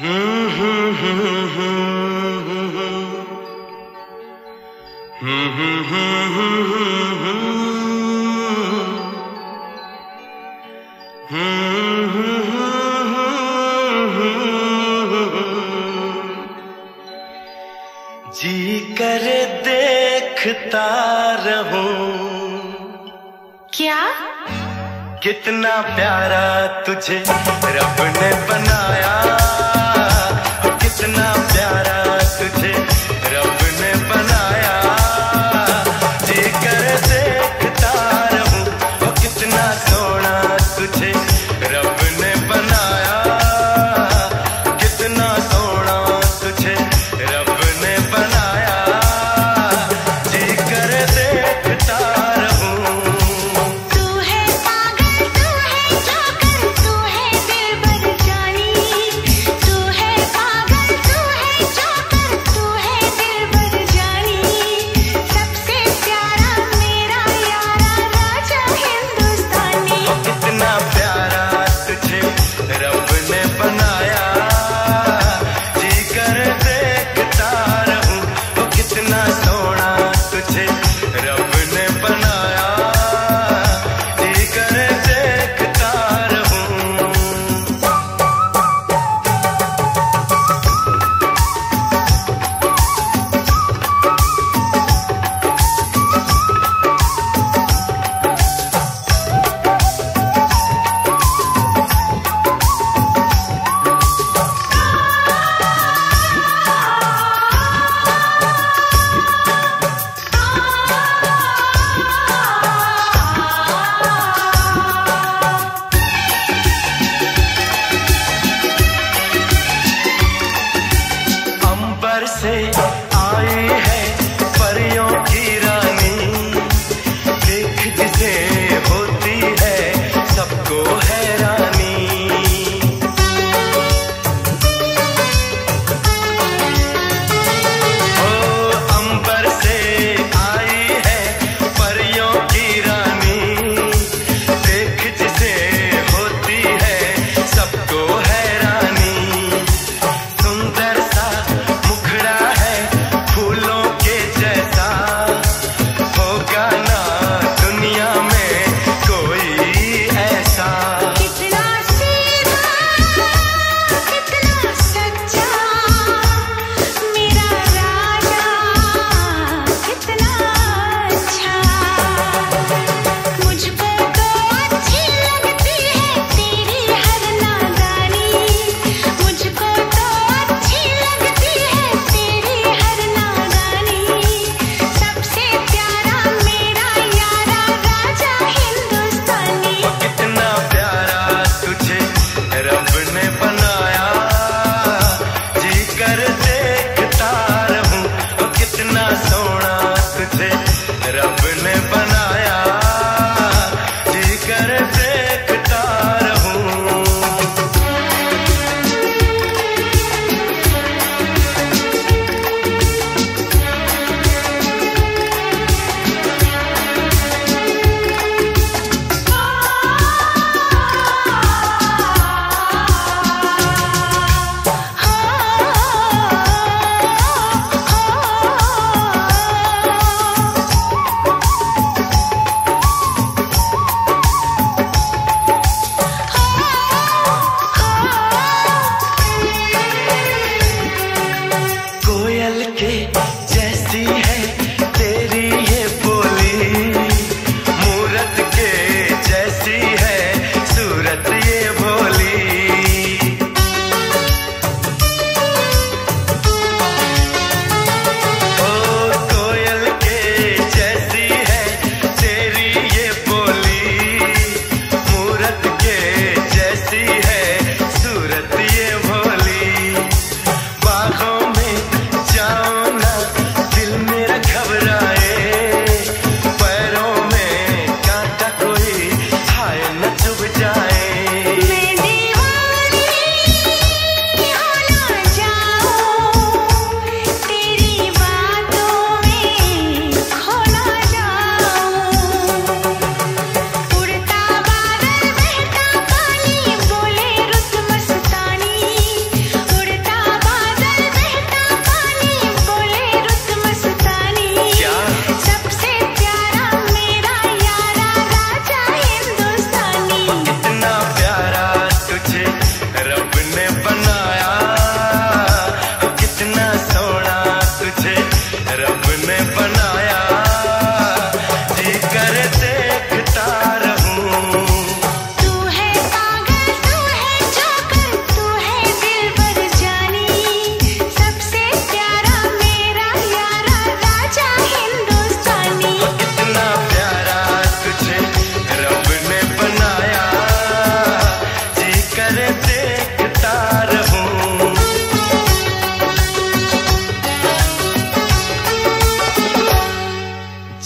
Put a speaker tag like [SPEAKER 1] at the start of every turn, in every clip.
[SPEAKER 1] जी कर देखता रहो।
[SPEAKER 2] क्या?
[SPEAKER 1] कितना प्यारा तुझे रब ने बनाया। now.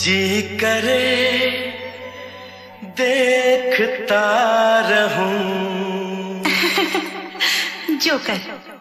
[SPEAKER 1] जी करे देखता रहूँ।
[SPEAKER 2] जोकर।